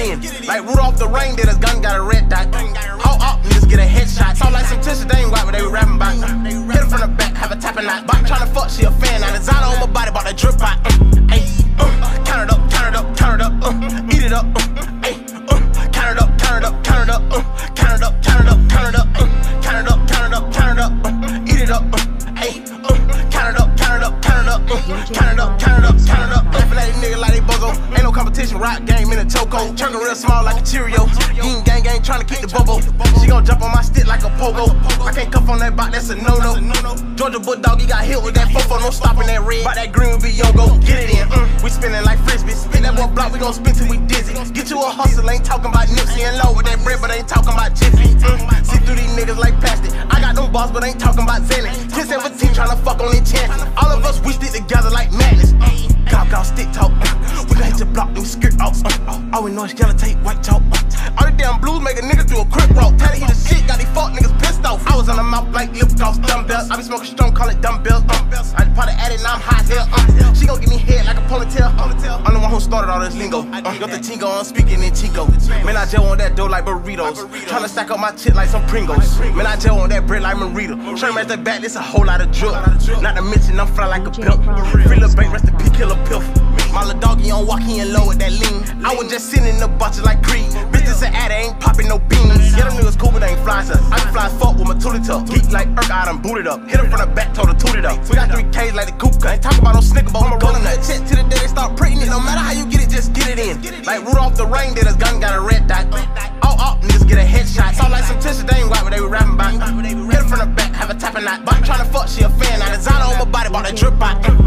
it, it in. Like Rudolph the reindeer, his gun got a red dot. Hold up, niggas get a headshot. Sound like some tissue, they ain't white, but they rapping about. Hit her from the back, have a tapping knot. Bot tryna fuck, she a fan. Now designer on my body, bought a drip pot. Uh, ay, uh, count it up, count it up, count it up. Uh, eat it up. Uh, ay, uh, count it up, count it up, count it up. Uh, count it up, count it up, count it up. Uh, count it up, count it up, count it up. Uh, eat it up. Uh, ay, uh, count it up, count it up, count it up. Uh, count it up, count it up, count it up. Laughing at these niggas like they bozo. Ain't no competition, rock game in a choco. Chunkin' real small like a Cheerio. Eating gang gang, to keep the bubble. She gon' jump on my stick like a pogo. I can't cuff on that bot, that's a no no. Georgia Bulldog, he got hit with that fofo, no stopping that red. Bout that green with be yo go, get it in. Mm. We spinning like frisbee. Spin that boy block, we gon' spin till we dizzy. Get you a hustle, ain't talking about Nipsey and low with that bread, but ain't talking about Jiffy. Mm. See through these niggas like plastic. I got them balls, but ain't talking about Zenny. 10 17 tryna fuck on their chance. All of us, we stick together like. Gop, gop, stick talk. We gon' hit block, then skirt out. Uh, all we know is yellow tape, white chalk. Uh, all the damn blues make a nigga do a quick roll. Tell he the shit, got these fuck niggas pissed off. I was on the mouth like lip gloss, dumbbells. I be smoking strong, call it dumbbells. Uh, I just probably added, now I'm high as hell. Uh, she gon' give me head like a ponytail. Uh, I'm the one who started all this lingo. Uh, the tingo, I'm speaking in Chico. Man, I gel on that dough like burritos. Tryna stack up my chip like some Pringles. Man, I gel on that bread like Marita. Shirt match the back, this a whole lot of drip. Not to mention I'm fly like a pimp. Free little bank, rest in peace, killer on in low with that lean. I was just sitting in the botches like Creed. Bitch, this an ad, ain't popping no beans. Yeah, them niggas cool, but they ain't flying us. I can fly fuck with my tootie tuck. Geek like Urk, I done booted up. Hit him from the back, told her toot it up. We got three K's like the Kuka. Ain't talking about no snicker, but I'm rolling that check to the day they start printing it. No matter how you get it, just get it in. Like Rudolph the reindeer, his gun got a red dot. All up, niggas get a headshot. Sound like some tissue, they ain't white, but they were rapping about. Hit him from the back, have a tapping knot. Bot tryna fuck, she a fan. Now designer on my body, bought a drip. Ay.